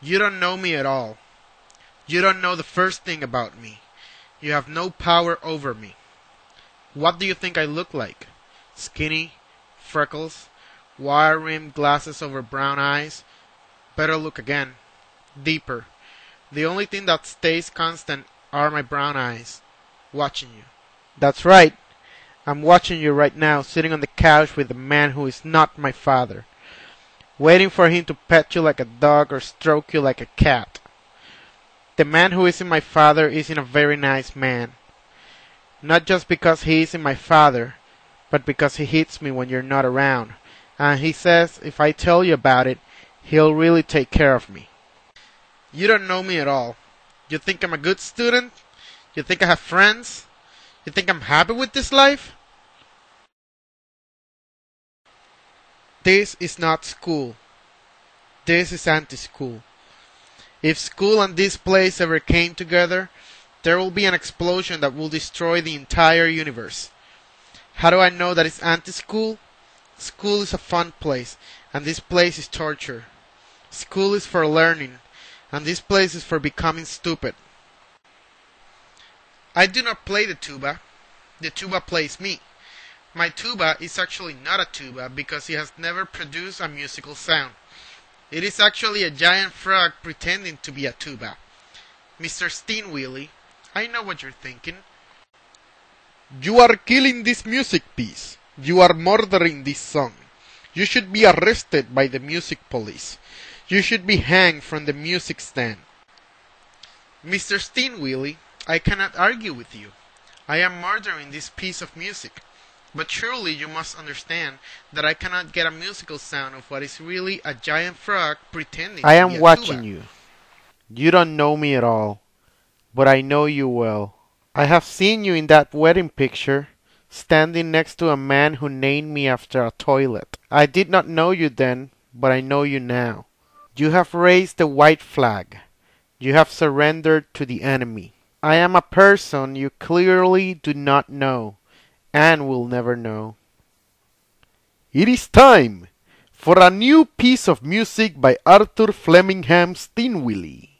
You don't know me at all. You don't know the first thing about me. You have no power over me. What do you think I look like? Skinny, freckles, wire rimmed glasses over brown eyes. Better look again. Deeper. The only thing that stays constant are my brown eyes. Watching you. That's right. I'm watching you right now, sitting on the couch with a man who is not my father. Waiting for him to pet you like a dog or stroke you like a cat. The man who isn't my father isn't a very nice man. Not just because he isn't my father, but because he hits me when you're not around. And he says if I tell you about it, he'll really take care of me. You don't know me at all. You think I'm a good student? You think I have friends? You think I'm happy with this life? This is not school. This is anti school. If school and this place ever came together, there will be an explosion that will destroy the entire universe. How do I know that it's anti school? School is a fun place, and this place is torture. School is for learning, and this place is for becoming stupid. I do not play the tuba. The tuba plays me. My tuba is actually not a tuba because it has never produced a musical sound. It is actually a giant frog pretending to be a tuba. Mr. Steenwilly, I know what you're thinking. You are killing this music piece. You are murdering this song. You should be arrested by the music police. You should be hanged from the music stand. Mr. Steenwilly, I cannot argue with you. I am murdering this piece of music. But surely you must understand that I cannot get a musical sound of what is really a giant frog pretending I to am be a watching tuba. you. You don't know me at all, but I know you well. I have seen you in that wedding picture, standing next to a man who named me after a toilet. I did not know you then, but I know you now. You have raised the white flag. You have surrendered to the enemy. I am a person you clearly do not know and will never know. It is time for a new piece of music by Arthur Flemingham Steenwilly.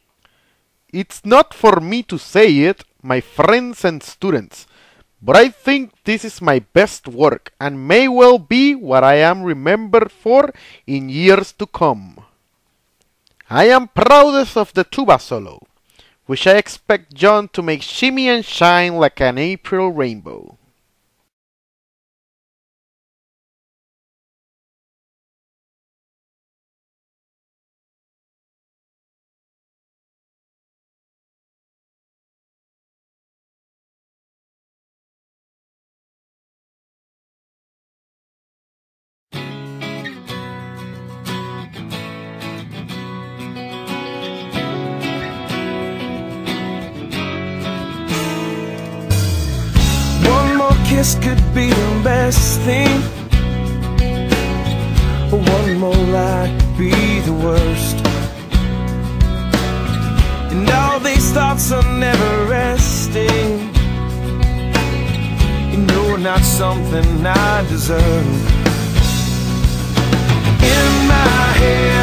It's not for me to say it, my friends and students, but I think this is my best work and may well be what I am remembered for in years to come. I am proudest of the tuba solo, which I expect John to make shimmy and shine like an April rainbow. Kiss could be the best thing. One more lie could be the worst. And all these thoughts are never resting. You know, not something I deserve. In my head,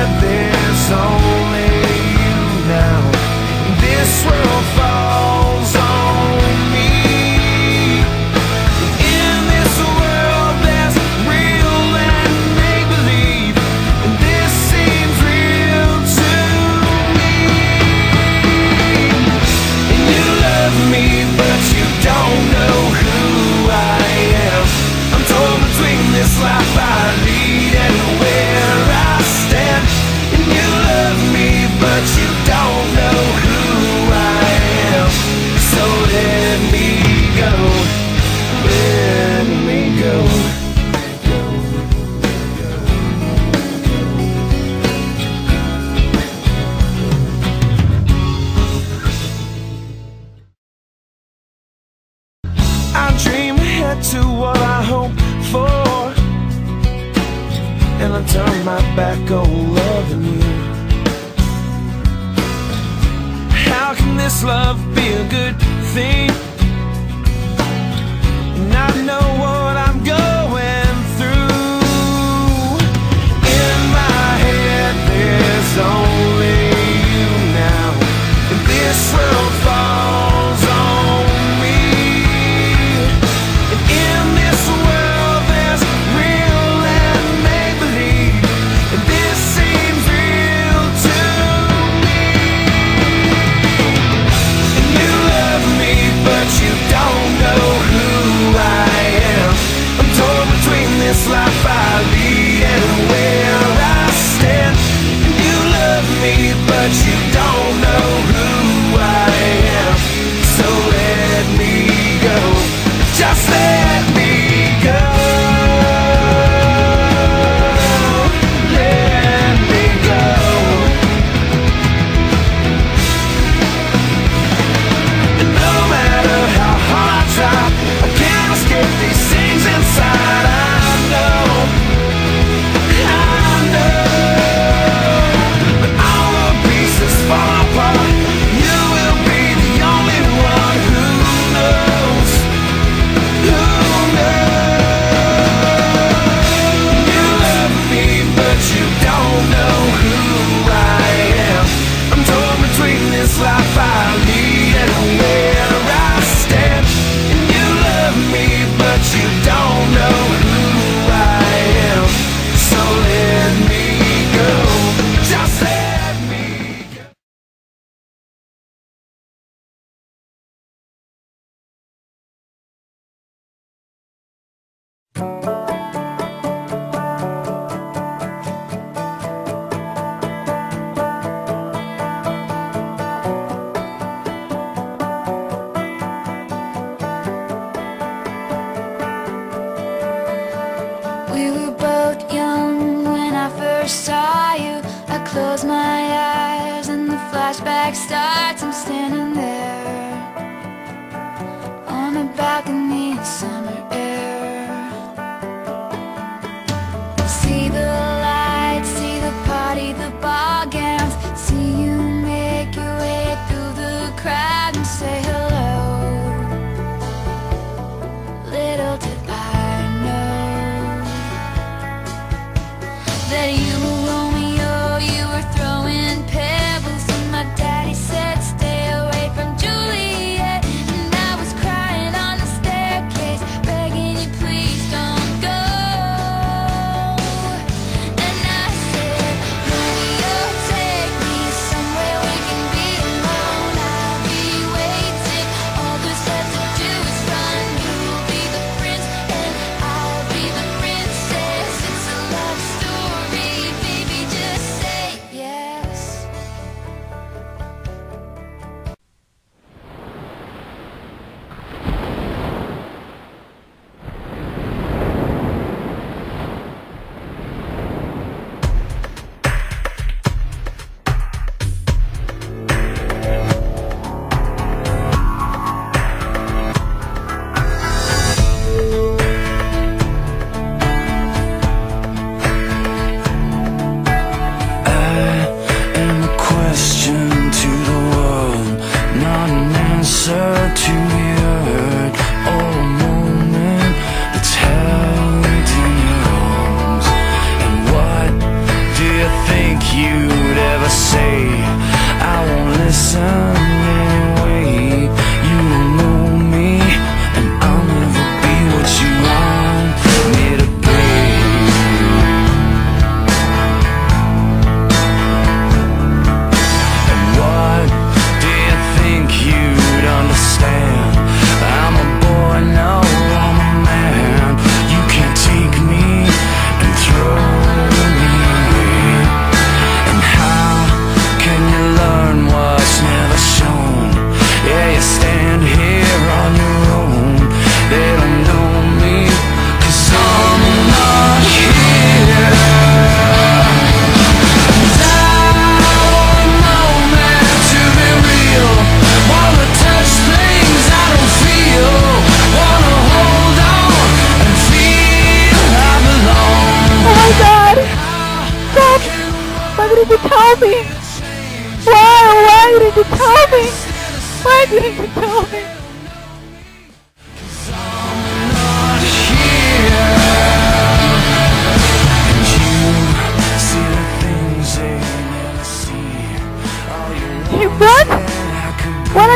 This love be a good thing? starts, I'm standing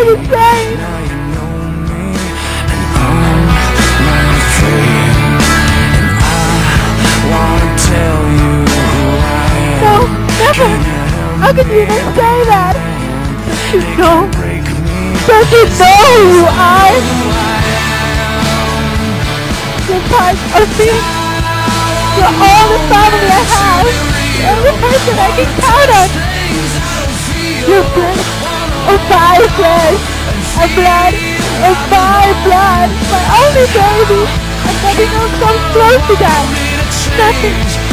to say. How could you even say that? Don't you know? Don't you know who I am? You're part of me. You're all the family I have. The only person I can count on. You're blessed of my flesh and blood of my blood, my only baby. I'm letting you come close to that. Nothing.